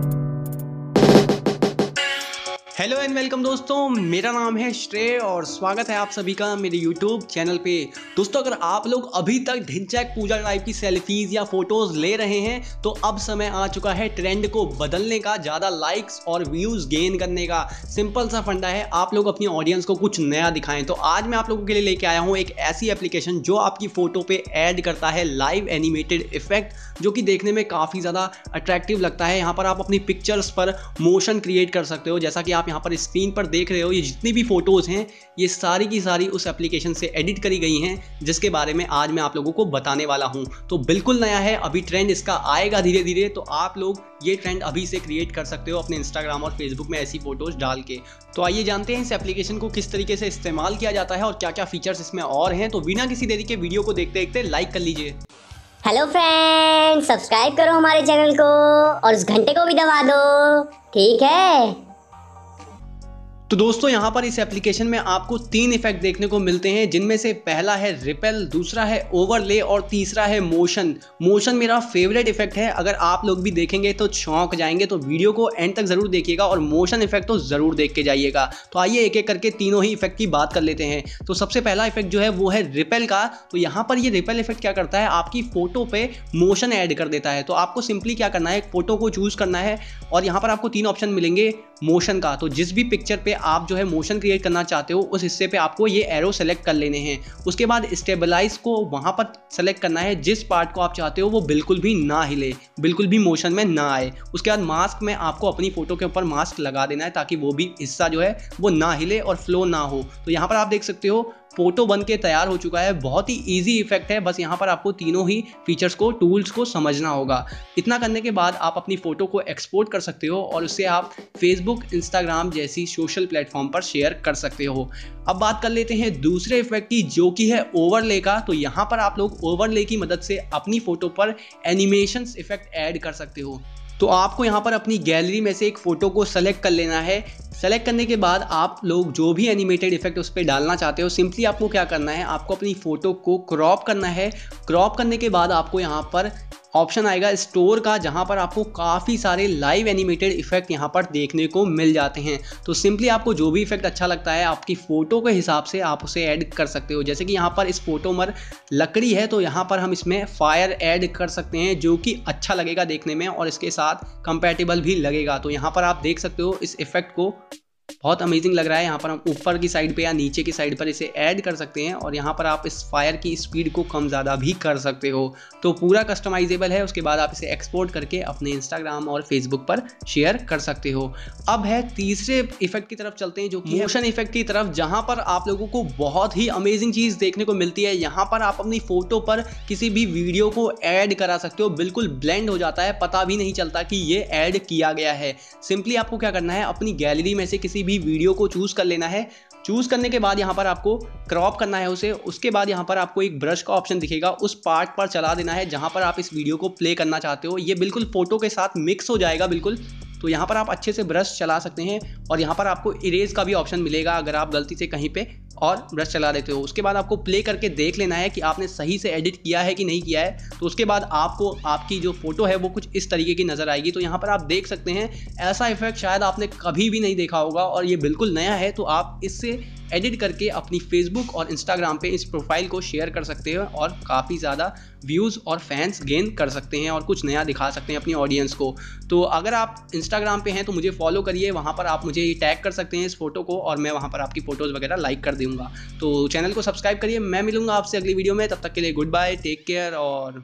Thank you. Hello and welcome दोस्तों, मेरा नाम है श्रेय और स्वागत है आप सभी का मेरे यूट्यूब चैनल पे। दोस्तों, अगर आप लोग अभी तक ढिंचैक पूजा टाइप की सेल्फीज या फ़ोटोज़ ले रहे हैं तो अब समय आ चुका है ट्रेंड को बदलने का, ज़्यादा लाइक्स और व्यूज़ गेन करने का। सिंपल सा फंडा है, आप लोग अपनी ऑडियंस को कुछ नया दिखाएँ। तो आज मैं आप लोगों के लिए लेके आया हूँ एक ऐसी एप्लीकेशन जो आपकी फ़ोटो पर एड करता है लाइव एनिमेटेड इफ़ेक्ट जो कि देखने में काफ़ी ज़्यादा अट्रैक्टिव लगता है। यहाँ पर आप अपनी पिक्चर्स पर मोशन क्रिएट कर सकते हो, जैसा कि आप यहाँ पर स्क्रीन पर देख रहे हो, ये जितनी भी फ़ोटोज़ हैं, ये सारी की सारी उस एप्लीकेशन से एडिट करी गई हैं, जिसके बारे में आज मैं आप लोगों को बताने वाला हूँ। तो बिल्कुल नया है, अभी ट्रेंड इसका आएगा धीरे धीरे तो आप लोग ये ट्रेंड अभी से क्रिएट कर सकते हो अपने इंस्टाग्राम और फेसबुक में ऐसी फ़ोटोज़ डाल के। तो आइए जानते हैं इस एप्लीकेशन को किस तरीके से इस्तेमाल किया जाता है और क्या क्या फीचर्स इसमें और हैं। तो बिना किसी देरी के वीडियो को देखते देखते लाइक कर लीजिए। हेलो फ्रेंड सब्सक्राइब करो हमारे चैनल को और उस घंटे को भी दबा दो। ठीक है? तो दोस्तों, यहाँ पर इस एप्लीकेशन में आपको तीन इफ़ेक्ट देखने को मिलते हैं, जिनमें से पहला है रिपेल दूसरा है ओवरले और तीसरा है मोशन मोशन मेरा फेवरेट इफ़ेक्ट है। अगर आप लोग भी देखेंगे तो चौंक जाएँगे तो वीडियो को एंड तक ज़रूर देखिएगा और मोशन इफ़ेक्ट तो ज़रूर देख के जाइएगा। तो आइए एक एक करके तीनों ही इफ़ेक्ट की बात कर लेते हैं। तो सबसे पहला इफ़ेक्ट जो है, वो है रिपेल का। तो यहाँ पर ये रिपेल इफ़ेक्ट क्या करता है? आपकी फ़ोटो पे मोशन ऐड कर देता है। तो आपको सिंपली क्या करना है? फ़ोटो को चूज़ करना है और यहाँ पर आपको तीन ऑप्शन मिलेंगे मोशन का। तो जिस भी पिक्चर पे आप जो है मोशन क्रिएट करना चाहते हो, उस हिस्से पे आपको ये एरो सेलेक्ट कर लेने हैं। उसके बाद स्टेबलाइज को वहाँ पर सेलेक्ट करना है, जिस पार्ट को आप चाहते हो वो बिल्कुल भी ना हिले, बिल्कुल भी मोशन में ना आए। उसके बाद मास्क में आपको अपनी फ़ोटो के ऊपर मास्क लगा देना है, ताकि वो भी हिस्सा जो है वो ना हिले और फ्लो ना हो। तो यहाँ पर आप देख सकते हो फ़ोटो बन के तैयार हो चुका है। बहुत ही ईजी इफ़ेक्ट है। बस यहाँ पर आपको तीनों ही फीचर्स को टूल्स को समझना होगा। इतना करने के बाद आप अपनी फ़ोटो को एक्सपोर्ट कर सकते हो और उसे आप फेसबुक इंस्टाग्राम जैसी सोशल प्लेटफॉर्म पर शेयर कर सकते हो। अब बात कर लेते हैं दूसरे इफ़ेक्ट की, जो कि है ओवरले का। तो यहाँ पर आप लोग ओवरले की मदद से अपनी फ़ोटो पर एनिमेशन इफ़ेक्ट ऐड कर सकते हो। तो आपको यहाँ पर अपनी गैलरी में से एक फ़ोटो को सेलेक्ट कर लेना है। सेलेक्ट करने के बाद आप लोग जो भी एनिमेटेड इफ़ेक्ट उस पर डालना चाहते हो सिंपली आपको क्या करना है, आपको अपनी फ़ोटो को क्रॉप करना है। क्रॉप करने के बाद आपको यहाँ पर ऑप्शन आएगा स्टोर का, जहाँ पर आपको काफ़ी सारे लाइव एनिमेटेड इफ़ेक्ट यहाँ पर देखने को मिल जाते हैं। तो सिंपली आपको जो भी इफ़ेक्ट अच्छा लगता है, आपकी फ़ोटो के हिसाब से आप उसे ऐड कर सकते हो। जैसे कि यहाँ पर इस फ़ोटो में लकड़ी है तो यहाँ पर हम इसमें फायर ऐड कर सकते हैं, जो कि अच्छा लगेगा देखने में और इसके साथ कंपेटेबल भी लगेगा। तो यहाँ पर आप देख सकते हो इस इफ़ेक्ट को बहुत अमेजिंग लग रहा है। यहाँ पर हम ऊपर की साइड पे या नीचे की साइड पर इसे ऐड कर सकते हैं और यहाँ पर आप इस फायर की स्पीड को कम ज़्यादा भी कर सकते हो। तो पूरा कस्टमाइजेबल है उसके बाद आप इसे एक्सपोर्ट करके अपने इंस्टाग्राम और फेसबुक पर शेयर कर सकते हो। अब है तीसरे इफ़ेक्ट की तरफ़ चलते हैं जो कि मोशन इफ़ेक्ट की तरफ़ जहाँ पर आप लोगों को बहुत ही अमेजिंग चीज़ देखने को मिलती है। यहाँ पर आप अपनी फ़ोटो पर किसी भी वीडियो को ऐड करा सकते हो। बिल्कुल ब्लेंड हो जाता है पता भी नहीं चलता कि ये ऐड किया गया है। सिंपली आपको क्या करना है अपनी गैलरी में से किसी भी वीडियो को चूज़ कर लेना है। चूज़ करने के बाद यहाँ पर आपको क्रॉप करना है उसे। उसके बाद यहाँ पर आपको एक ब्रश का ऑप्शन दिखेगा। उस पार्ट पर चला देना है जहाँ पर आप इस वीडियो को प्ले करना चाहते हो। ये बिल्कुल फ़ोटो के साथ मिक्स हो जाएगा बिल्कुल। तो यहाँ पर आप अच्छे से ब्रश चला सकते हैं और यहाँ पर आपको इरेज का भी ऑप्शन मिलेगा अगर आप गलती से कहीं पे और ब्रश चला देते हो। उसके बाद आपको प्ले करके देख लेना है कि आपने सही से एडिट किया है कि नहीं किया है। तो उसके बाद आपको, आपकी जो फ़ोटो है वो कुछ इस तरीके की नज़र आएगी। तो यहाँ पर आप देख सकते हैं, ऐसा इफ़ेक्ट शायद आपने कभी भी नहीं देखा होगा और ये बिल्कुल नया है। तो आप इससे एडिट करके अपनी फेसबुक और इंस्टाग्राम पे इस प्रोफ़ाइल को शेयर कर सकते हैं और काफ़ी ज़्यादा व्यूज़ और फैंस गेन कर सकते हैं और कुछ नया दिखा सकते हैं अपनी ऑडियंस को। तो अगर आप इंस्टाग्राम पे हैं तो मुझे फॉलो करिए, वहाँ पर आप मुझे टैग कर सकते हैं इस फ़ोटो को और मैं वहाँ पर आपकी फ़ोटोज़ वगैरह लाइक कर दूँगा। तो चैनल को सब्सक्राइब करिए, मैं मिलूँगा आपसे अगली वीडियो में, तब तक के लिए गुड बाय टेक केयर और